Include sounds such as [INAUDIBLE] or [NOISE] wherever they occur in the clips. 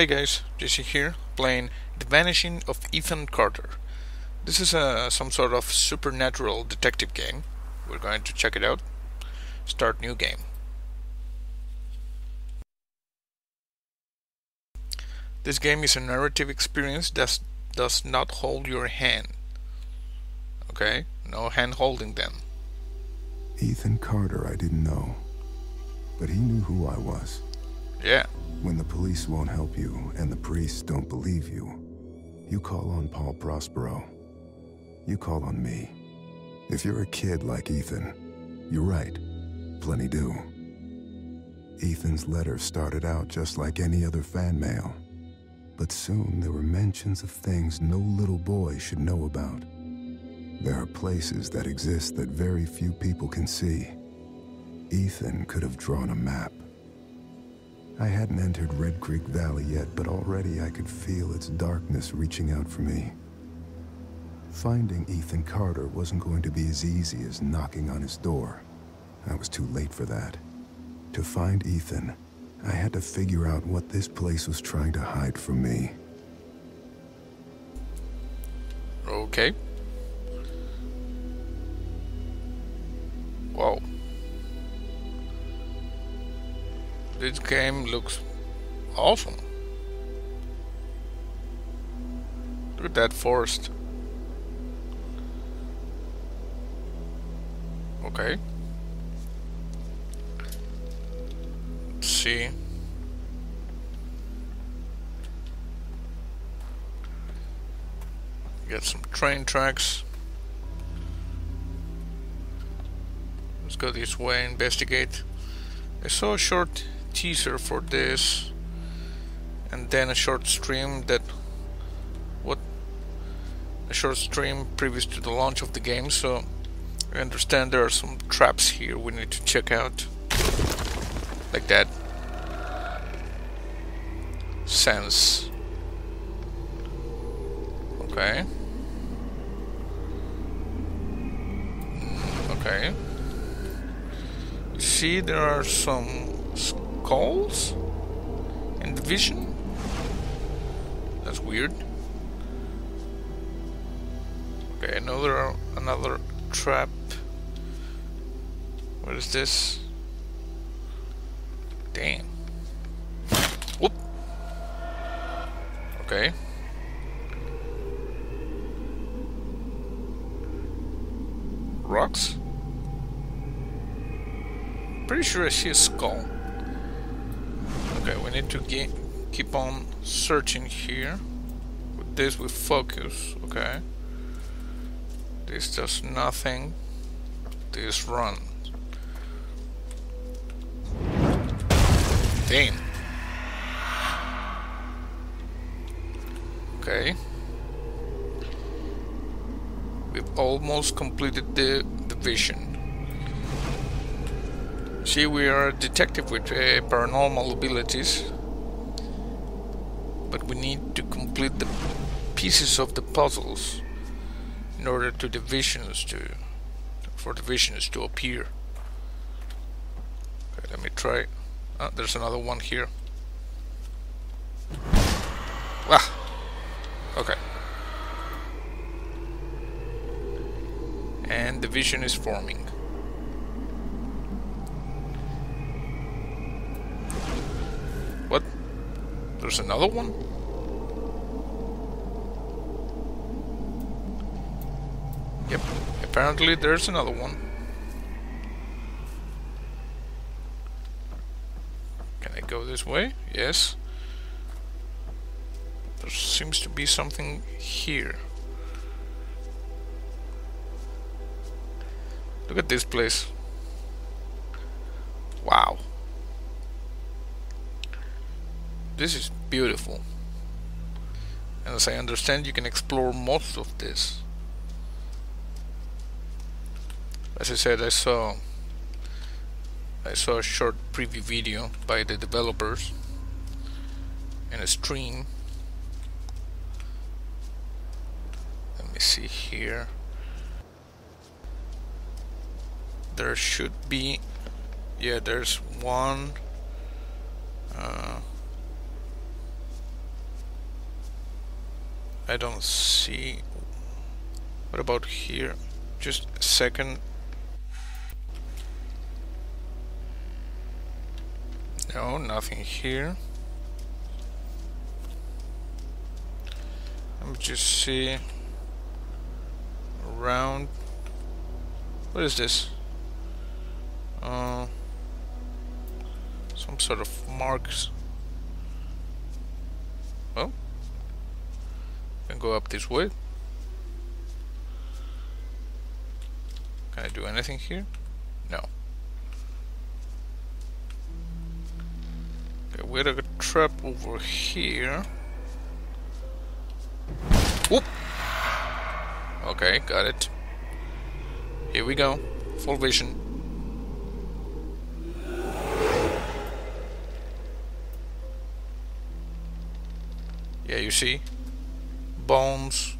Hey guys, Jesse here, playing The Vanishing of Ethan Carter. This is a, some sort of supernatural detective game. We're going to check it out. Start new game. This game is a narrative experience that does not hold your hand. Okay? No hand holding them. Ethan Carter, I didn't know. But he knew who I was. Yeah. When the police won't help you and the priests don't believe you, you call on Paul Prospero. You call on me. If you're a kid like Ethan, you're right. Plenty do. Ethan's letter started out just like any other fan mail. But soon there were mentions of things no little boy should know about. There are places that exist that very few people can see. Ethan could have drawn a map. I hadn't entered Red Creek Valley yet, but already I could feel its darkness reaching out for me. Finding Ethan Carter wasn't going to be as easy as knocking on his door. I was too late for that. To find Ethan, I had to figure out what this place was trying to hide from me. Okay. Wow. This game looks awesome. Look at that forest. Okay. Let's see. Get some train tracks. Let's go this way, investigate. I saw a short teaser for this and then a short stream that what a short stream previous to the launch of the game. So I understand there are some traps here we need to check out. Like that. Sense. Okay. Okay. See there are some skulls and vision. That's weird. Okay, another another trap. What is this? Damn. Whoop. Okay. Rocks? Pretty sure I see a skull. Need to keep on searching here. With this we focus, okay. This does nothing. This runs. Damn. Okay. We've almost completed the, the vision. See, we are a detective with uh, paranormal abilities. But we need to complete the pieces of the puzzles in order to the visions to for the visions to appear. Okay, let me try. Ah, there's another one here. Ah, okay. And the vision is forming. There's another one? Yep, apparently there's another one. Can I go this way? Yes. There seems to be something here. Look at this place. This is beautiful. And as I understand, you can explore most of this. As I said, I saw I saw a short preview video by the developers in a stream. Let me see here. There should be, yeah, there's one. Uh, I don't see. What about here? Just a second. No, nothing here. Let me just see around. What is this? Uh, some sort of marks. Oh, can go up this way. Can I do anything here? No. Okay, we got a trap over here. Whoop! Okay, got it. Here we go. Full vision. Yeah, you see? Bones.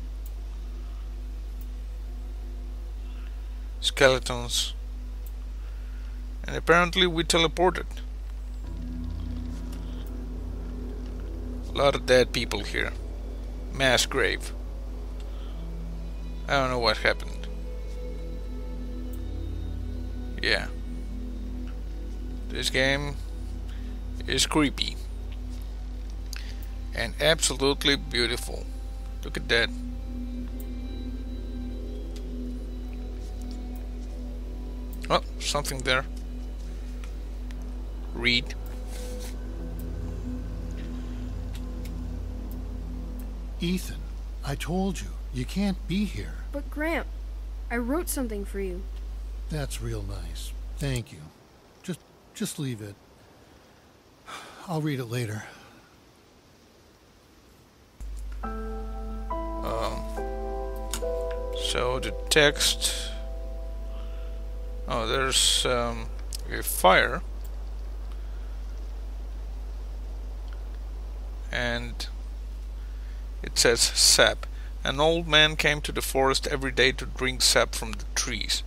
Skeletons. And apparently we teleported. A lot of dead people here. Mass grave. I don't know what happened. Yeah. This game is creepy. And absolutely beautiful. Look at that. Oh, something there. Read. Ethan, I told you, you can't be here. But Gramp, I wrote something for you. That's real nice. Thank you. Just just leave it. I'll read it later. So the text. Oh, there's um, a fire. And it says sap. An old man came to the forest every day to drink sap from the trees.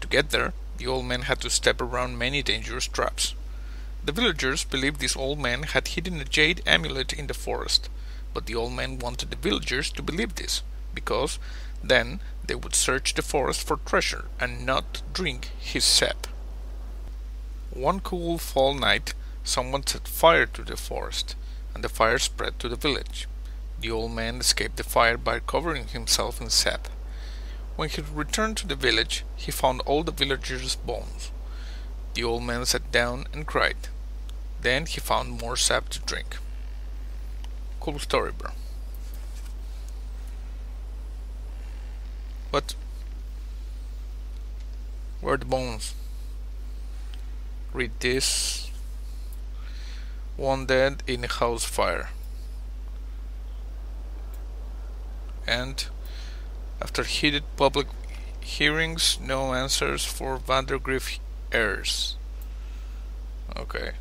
To get there, the old man had to step around many dangerous traps. The villagers believed this old man had hidden a jade amulet in the forest, but the old man wanted the villagers to believe this, because then they would search the forest for treasure and not drink his sap. One cool fall night, someone set fire to the forest, and the fire spread to the village. The old man escaped the fire by covering himself in sap. When he returned to the village, he found all the villagers' bones. The old man sat down and cried. Then he found more sap to drink. Cool story, bro. But where the bones? Read this. One dead in house fire. And after heated public hearings, no answers for Vandergriff heirs. Okay.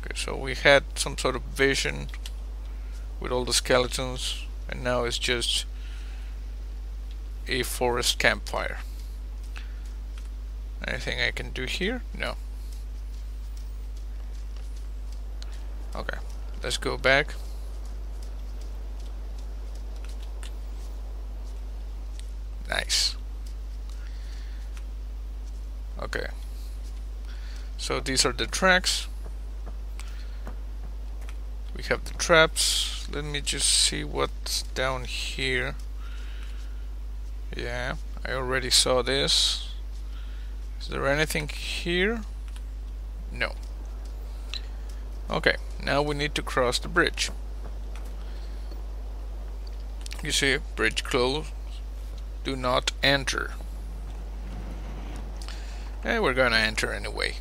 Okay, so we had some sort of vision with all the skeletons, and now it's just a forest campfire. Anything I can do here? No. Okay, let's go back. Nice. Okay. So these are the tracks. We have the traps. Let me just see what's down here. Yeah, I already saw this. Is there anything here? No. Okay, now we need to cross the bridge. You see, bridge closed. Do not enter. and we're gonna enter anyway.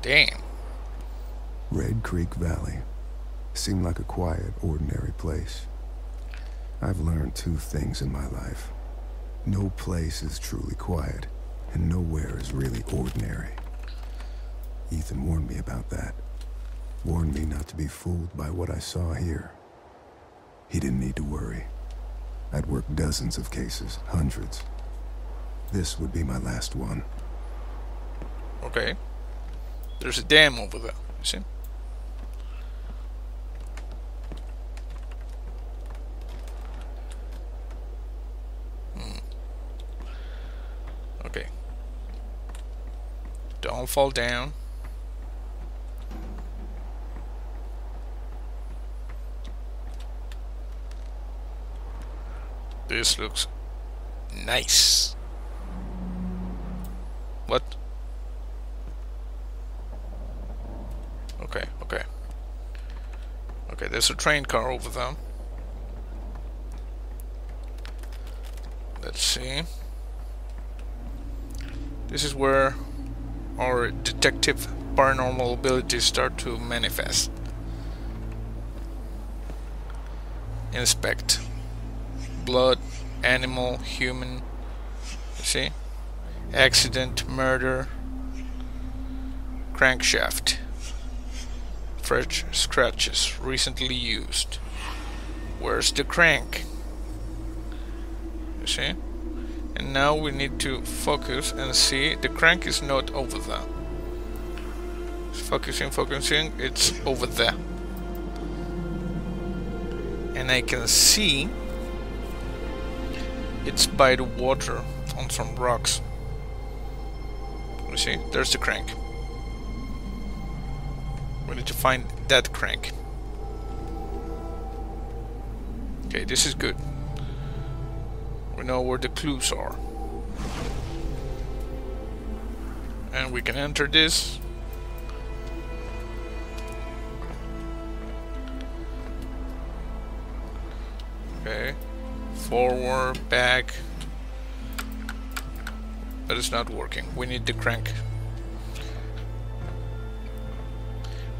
Damn. Red Creek Valley. Seemed like a quiet, ordinary place. I've learned two things in my life. No place is truly quiet, and nowhere is really ordinary. Ethan warned me about that. Warned me not to be fooled by what I saw here. He didn't need to worry. I'd worked dozens of cases, hundreds. This would be my last one. Okay. There's a dam over there, you see? Hmm. Okay. Don't fall down. This looks nice. What? Okay, okay. Okay, there's a train car over there. Let's see. This is where our detective paranormal abilities start to manifest. Inspect. Blood, animal, human. See? Accident, murder, crankshaft. Fresh scratches, recently used. Where's the crank? You see? And now we need to focus and see the crank is not over there. Focusing, focusing, it's over there. And I can see it's by the water on some rocks. You see, there's the crank. We need to find that crank. Okay, this is good. We know where the clues are. And we can enter this. Okay. Forward, back. But it's not working. We need the crank.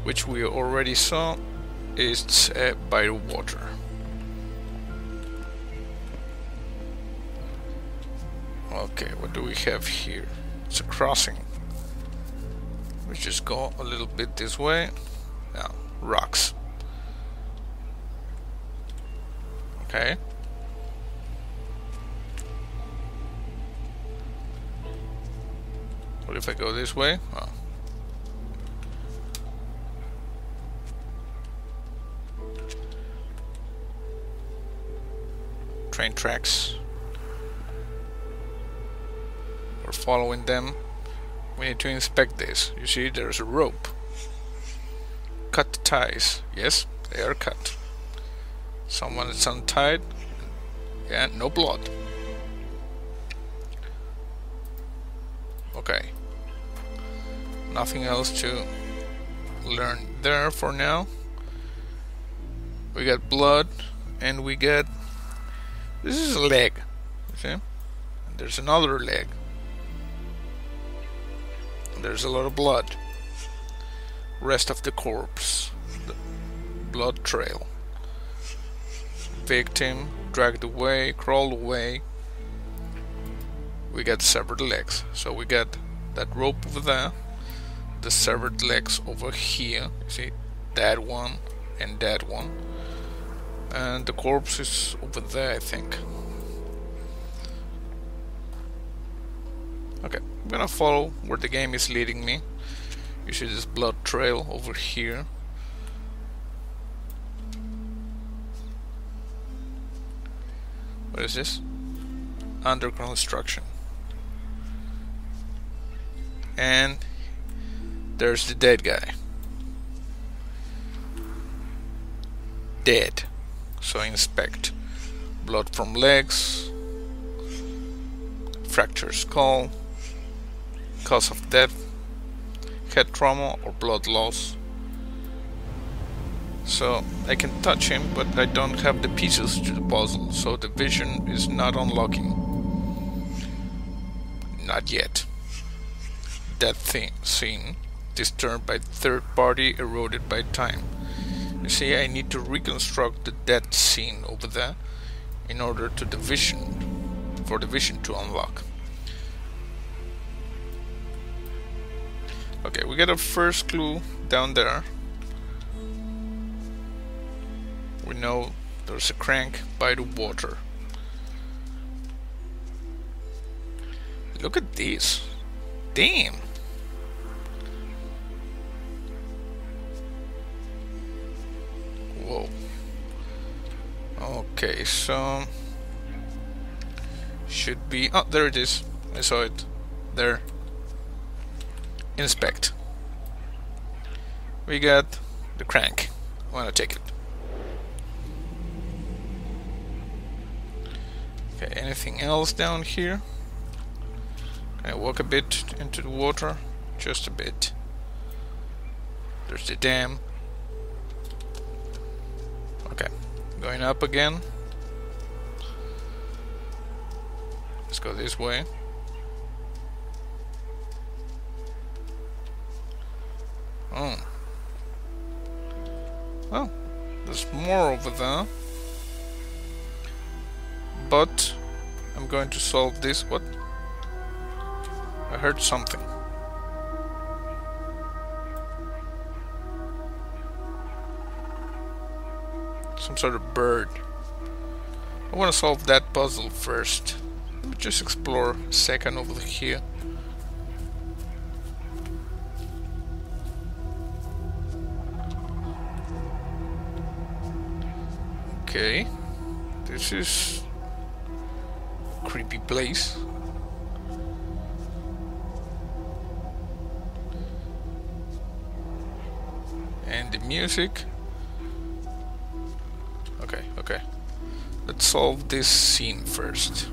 Which we already saw is uh, by the water. Okay, what do we have here? It's a crossing. We just go a little bit this way. Now, rocks. Okay. What if I go this way? Oh. Train tracks. Following them. We need to inspect this. You see, there's a rope. Cut the ties. Yes, they are cut. Someone is untied. Yeah, no blood. Okay. Nothing else to learn there for now. We got blood and we get this is a leg. See? And there's another leg. There's a lot of blood. Rest of the corpse. The blood trail. Victim dragged away, crawled away. We got severed legs. So we got that rope over there, the severed legs over here. See that one and that one. And the corpse is over there, I think. I'm gonna follow where the game is leading me. You see this blood trail over here. What is this? Under construction. And there's the dead guy. Dead. So inspect. Blood from legs. Fractured skull. Cause of death. Head trauma or blood loss. So I can touch him, but I don't have the pieces to the puzzle, so the vision is not unlocking. Not yet. That thing, scene, disturbed by third party, eroded by time. You see, I need to reconstruct the death scene over there in order to the vision, for the vision to unlock. Okay, we get a first clue down there. We know there's a crank by the water. Look at this. Damn. Whoa. Okay, so... Should be... Oh, there it is. I saw it. There. Inspect. We got the crank. I wanna take it. Okay, anything else down here? Can I walk a bit into the water? Just a bit. There's the dam. Okay, going up again. Let's go this way. Oh. Oh, there's more over there. But I'm going to solve this. What? I heard something. Some sort of bird. I want to solve that puzzle first. Let me just explore a second over here. Okay. This is a creepy place. And the music. Okay, okay. Let's solve this scene first.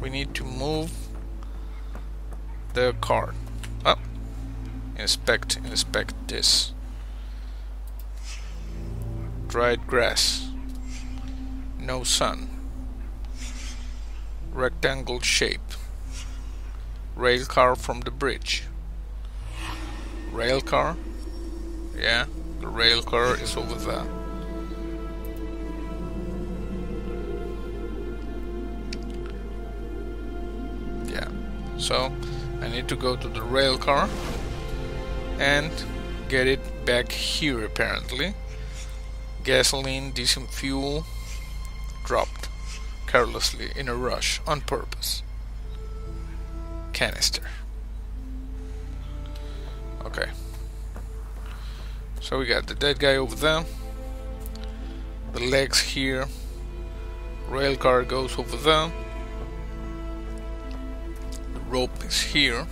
We need to move the car. Oh. Inspect, inspect this. Dried grass. No sun. Rectangle shape. Rail car from the bridge. Rail car? Yeah, the rail car is over there. Yeah, so I need to go to the rail car and get it back here apparently. Gasoline, diesel fuel dropped carelessly in a rush on purpose. Canister. Okay. So we got the dead guy over there. The legs here. Rail car goes over there. The rope is here.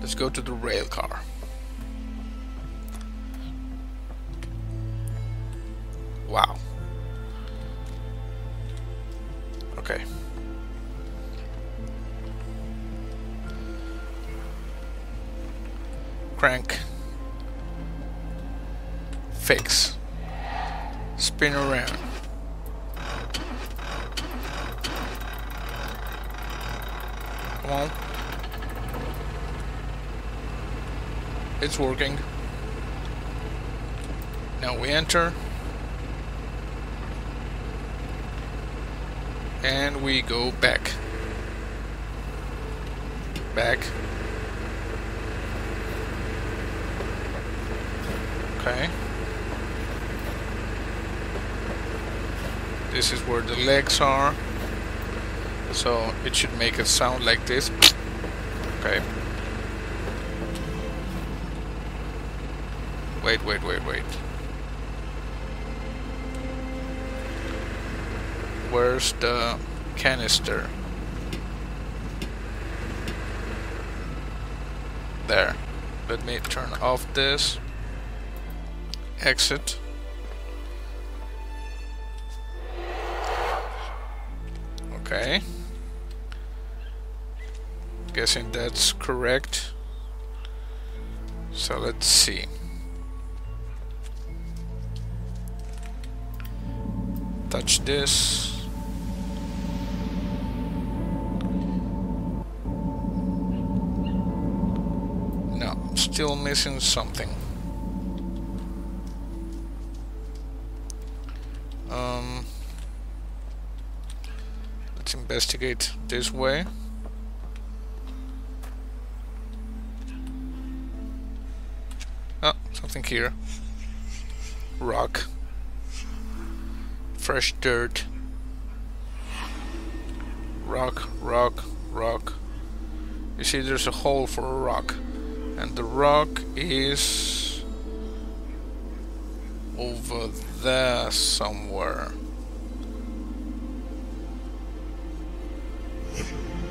Let's go to the rail car. Okay. Crank. Fix. Spin around. Come on. It's working. Now we enter. And we go back. Back. Okay. This is where the legs are. So it should make a sound like this. Okay. Wait, wait, wait, wait. Where's uh, the canister? There. Let me turn off this. Exit. Okay. Guessing that's correct. So let's see. Touch this. Still missing something. Um, let's investigate this way. Oh, something here. Rock. Fresh dirt. Rock, rock, rock. You see there's a hole for a rock. And the rock is over there somewhere.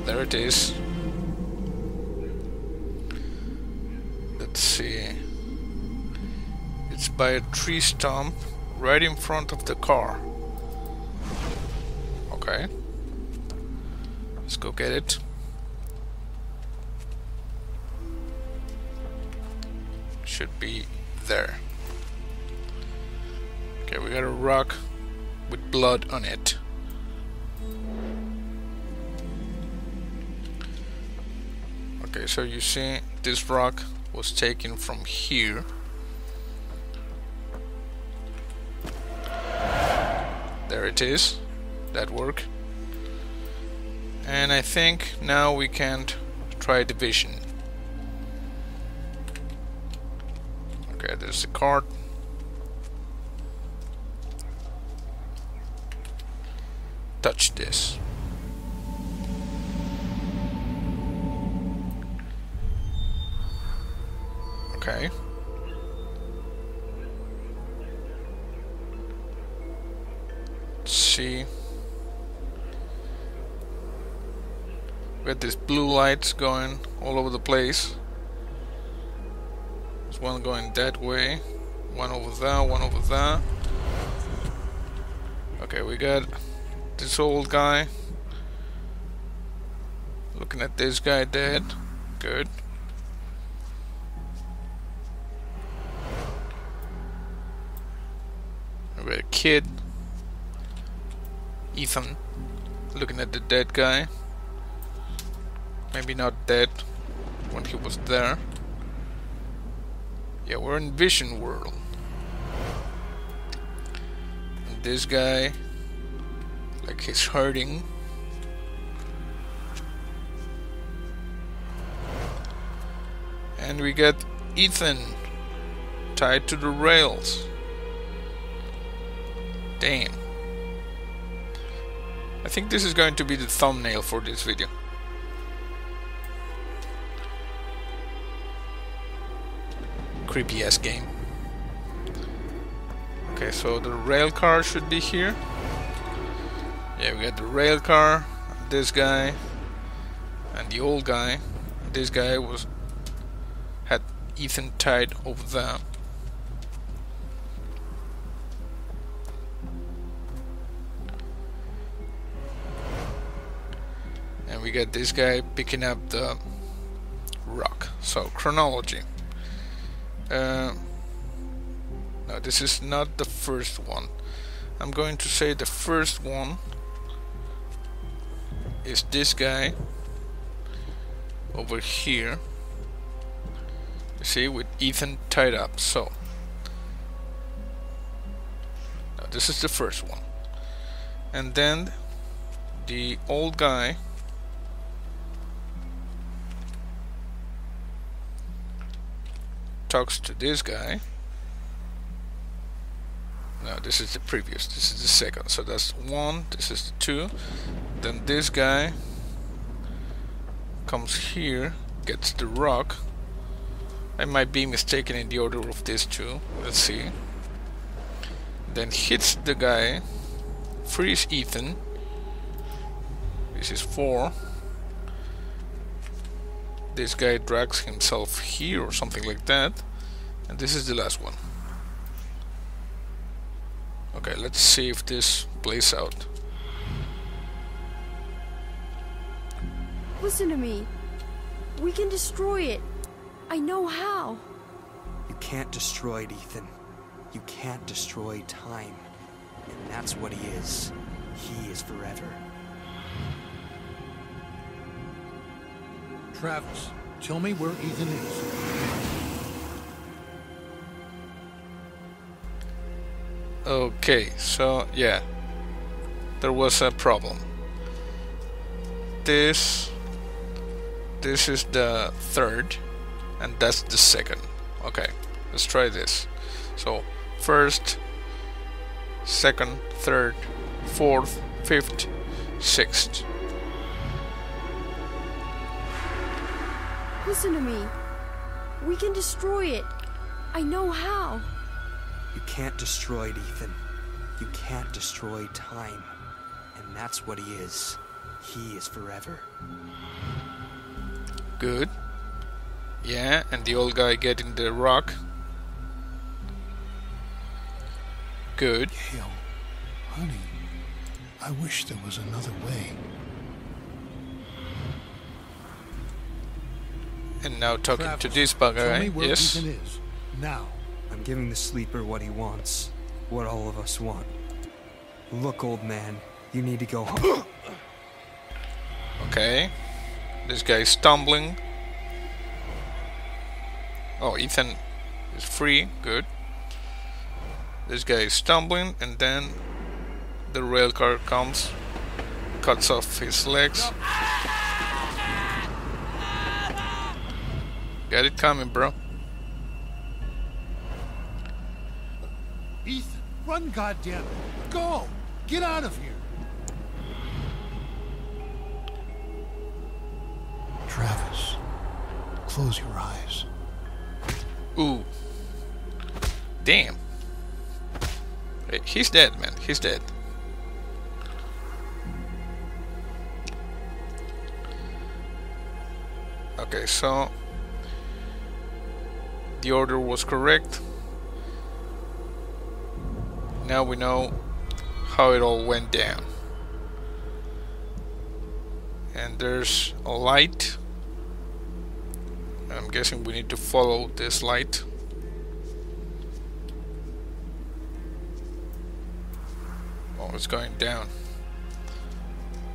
There it is. Let's see. It's by a tree stump right in front of the car. Okay. Let's go get it. Should be there. Okay, we got a rock with blood on it. Okay, so you see this rock was taken from here. There it is. That work. And I think now we can try division. There's the card. Touch this. Okay. Let's see. We got these blue lights going all over the place. One going that way, one over there, one over there. Okay, we got this old guy. Looking at this guy dead. Good. We got a kid. Ethan. Looking at the dead guy. Maybe not dead when he was there. Yeah, we're in Vision World. And this guy, like he's hurting. And we got Ethan tied to the rails. Damn. I think this is going to be the thumbnail for this video. Creepy ass game. Okay, so the rail car should be here. Yeah, we got the rail car, this guy, and the old guy. This guy was had Ethan tied over there. And we got this guy picking up the rock. So chronology. Uh, no, this is not the first one. I'm going to say the first one is this guy over here. You see, with Ethan tied up. So, now this is the first one, and then the old guy. Talks to this guy. No, this is the previous. This is the second. So that's one. This is the two. Then this guy comes here, gets the rock. I might be mistaken in the order of these two. Let's see. Then hits the guy, frees Ethan. This is four. This guy drags himself here or something like that. And this is the last one. Okay, let's see if this plays out. Listen to me. We can destroy it. I know how. You can't destroy it, Ethan. You can't destroy time. And that's what he is. He is forever. Travis, tell me where Ethan is. Okay, so yeah, there was a problem. This, this is the third, and that's the second. Okay, let's try this. So first, second, third, fourth, fifth, sixth. Listen to me. We can destroy it. I know how. You can't destroy it, Ethan. You can't destroy time. And that's what he is. He is forever. Good. Yeah, and the old guy getting the rock. Good. Gail, honey, I wish there was another way. And now talking to this bug Tell guy. me where Yes. Is. Now. I'm giving the sleeper what he wants. What all of us want. Look, old man, you need to go home. [GASPS] Okay. This guy is stumbling. Oh, Ethan is free. Good. This guy is stumbling, and then the rail car comes, cuts off his legs. Got it coming, bro. Ethan, run, goddamn it. Go! Get out of here! Travis, close your eyes. Ooh. Damn. He's dead, man. He's dead. Okay, so the order was correct. Now we know how it all went down. And there's a light I'm guessing we need to follow this light. Oh, it's going down.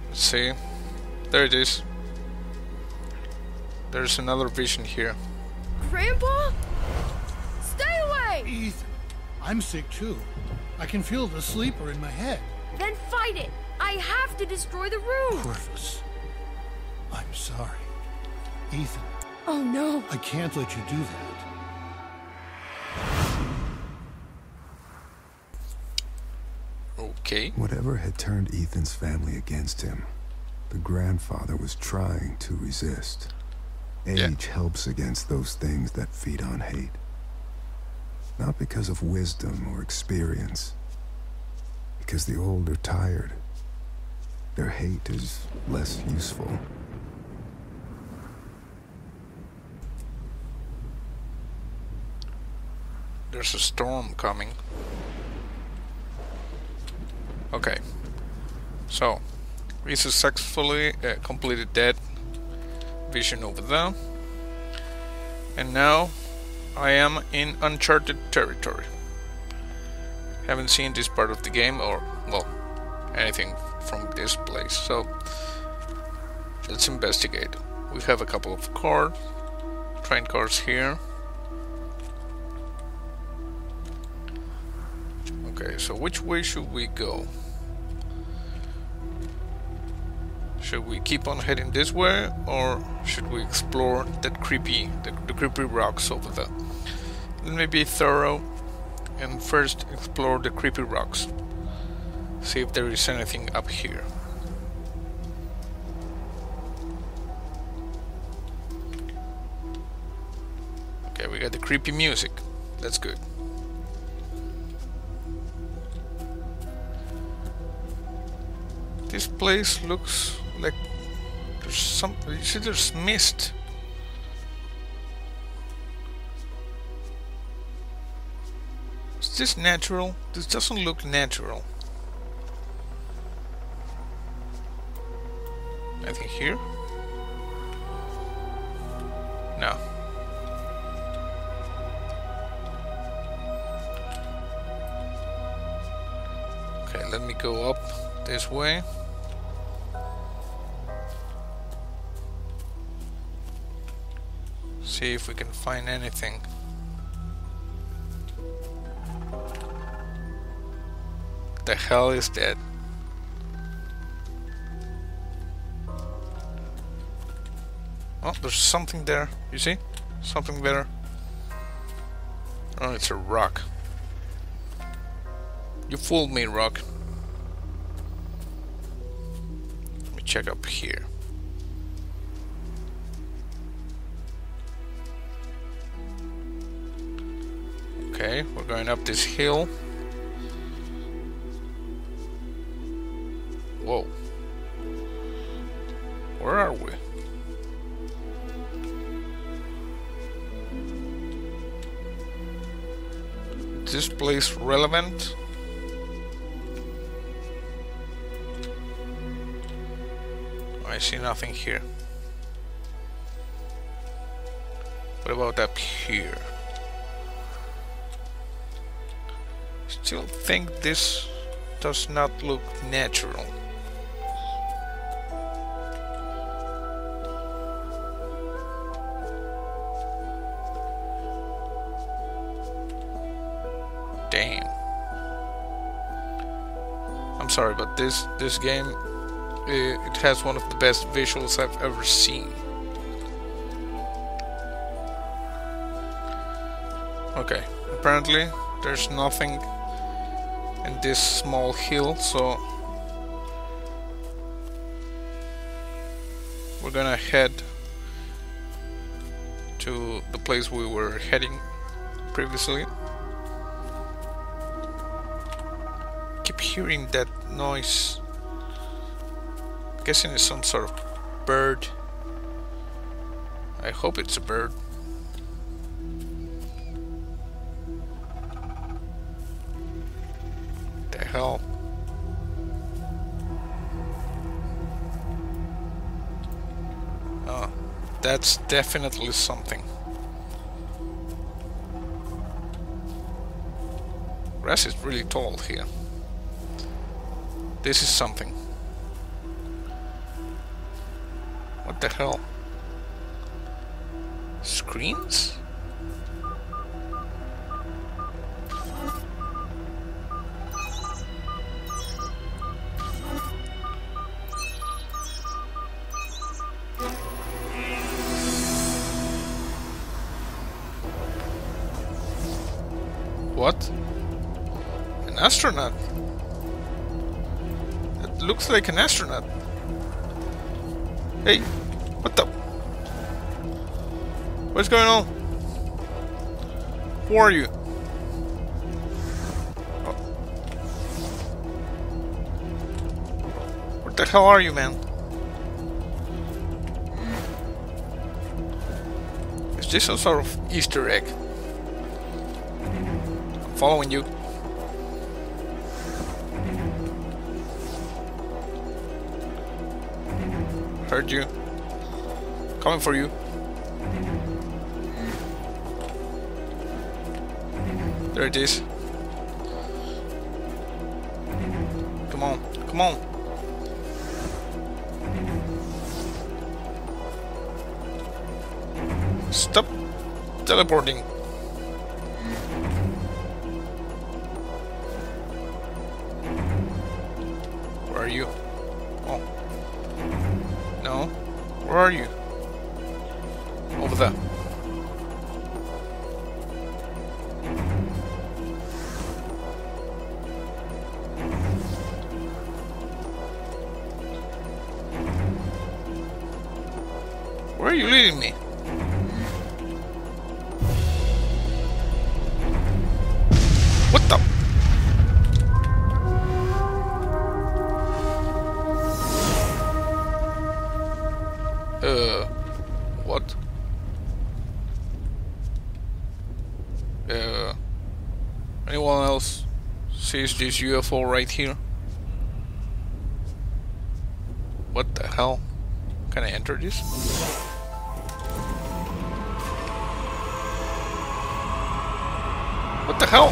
Let's see. There it is. There's another vision here. Grandpa? Stay! Ethan, I'm sick too. I can feel the sleeper in my head. Then fight it! I have to destroy the room! Corvus, I'm sorry. Ethan, Oh no! I can't let you do that. Okay. Whatever had turned Ethan's family against him, the grandfather was trying to resist. Age Yeah. helps against those things that feed on hate. Not because of wisdom or experience, because the old are tired. Their hate is less useful. There's a storm coming. Okay. So, we successfully uh, completed that vision over there. And now I am in uncharted territory. Haven't seen this part of the game or, well, anything from this place. So, let's investigate. We have a couple of cars, train cars here. Okay, so which way should we go? Should we keep on heading this way, or should we explore that creepy, the, the creepy rocks over there? Let me be thorough and first explore the creepy rocks. See if there is anything up here. Okay, we got the creepy music. That's good. This place looks like there's some. You see, there's mist. Is this natural? This doesn't look natural. Anything here? No. Okay, let me go up this way. See if we can find anything. The hell is that? Oh, there's something there. You see? Something there. Oh, it's a rock. You fooled me, rock. Let me check up here. Okay, we're going up this hill. Whoa. Where are we? Is this place relevant? I see nothing here. What about up here? Still think this does not look natural. This this game it has one of the best visuals I've ever seen. Okay, apparently there's nothing in this small hill, so we're gonna head to the place we were heading previously. Keep hearing that noise. Guessing it's some sort of bird. I hope it's a bird. The hell? Oh, that's definitely something. Grass is really tall here. This is something. What the hell? Screens? What? An astronaut? Looks like an astronaut. Hey, what the? What's going on? Who are you? Oh. What the hell are you, man? Is this some sort of Easter egg? I'm following you. Heard you. Coming for you. There it is. Come on, come on. Stop teleporting. Where are you? Uh, what? Uh, anyone else sees this UFO right here? What the hell? Can I enter this? What the hell?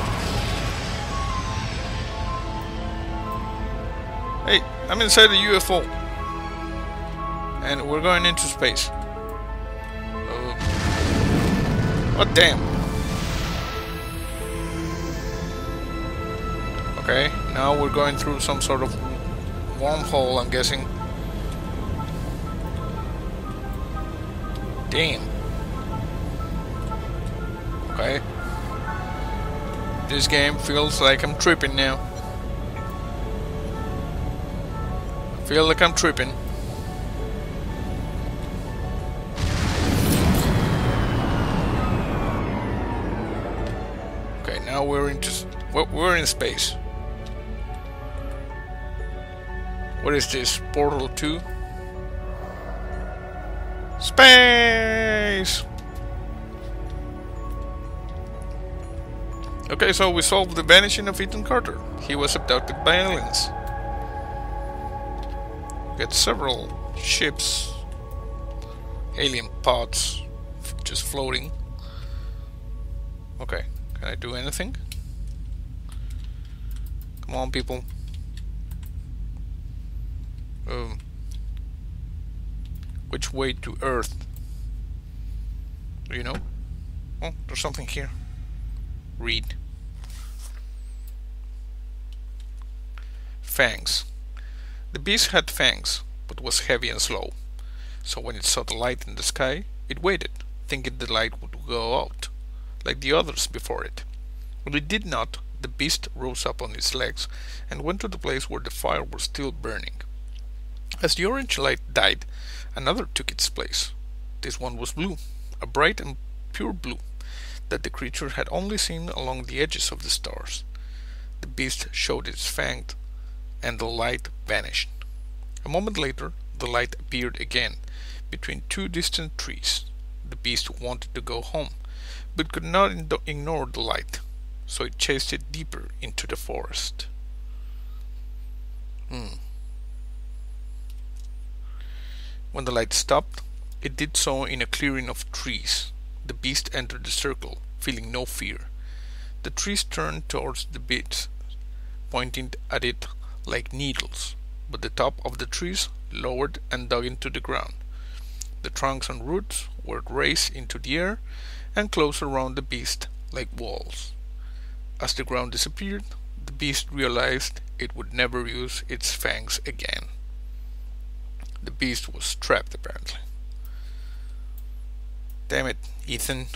Hey, I'm inside the UFO. And we're going into space. Uh, what damn? Okay, now we're going through some sort of wormhole, I'm guessing. Damn. Okay. This game feels like I'm tripping now. I feel like I'm tripping. We're in space. What is this? Portal 2? Space! Okay, so we solved the vanishing of Ethan Carter. He was abducted by aliens. We got several ships, alien pods, just floating. Okay, can I do anything? Come on, people. Um, which way to Earth? Do you know? Oh, there's something here. Read. Fangs. The beast had fangs, but was heavy and slow. So when it saw the light in the sky, it waited, thinking the light would go out, like the others before it. But it did not, the beast rose up on its legs and went to the place where the fire was still burning. As the orange light died, another took its place. This one was blue, a bright and pure blue, that the creature had only seen along the edges of the stars. The beast showed its fangs, and the light vanished. A moment later, the light appeared again, between two distant trees. The beast wanted to go home, but could not ignore the light, so it chased it deeper into the forest. Hmm. When the light stopped, it did so in a clearing of trees. The beast entered the circle, feeling no fear. The trees turned towards the beast, pointing at it like needles, but the top of the trees lowered and dug into the ground. The trunks and roots were raised into the air and closed around the beast like walls. As the ground disappeared, the beast realized it would never use its fangs again. The beast was trapped apparently. Damn it, Ethan,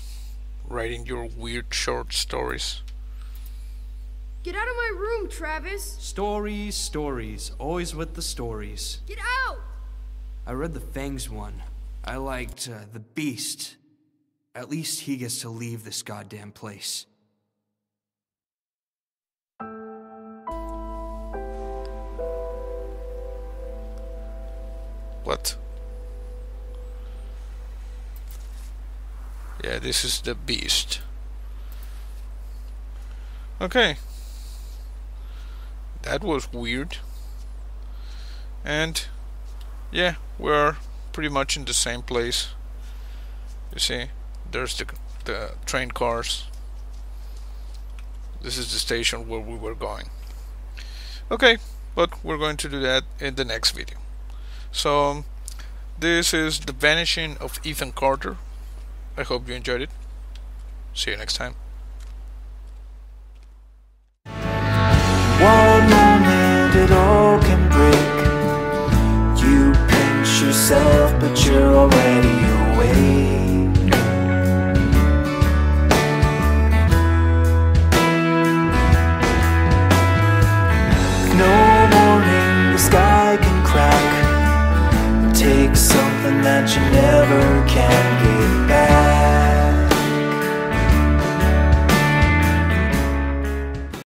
writing your weird short stories. Get out of my room, Travis! Stories, stories. Always with the stories. Get out! I read the Fangs one. I liked uh, the Beast. At least he gets to leave this goddamn place. What? Yeah, this is the beast. Okay. That was weird. And yeah, we're pretty much in the same place. You see, there's the the train cars. This is the station where we were going. Okay, but we're going to do that in the next video. So this is the vanishing of Ethan Carter. I hope you enjoyed it. See you next time.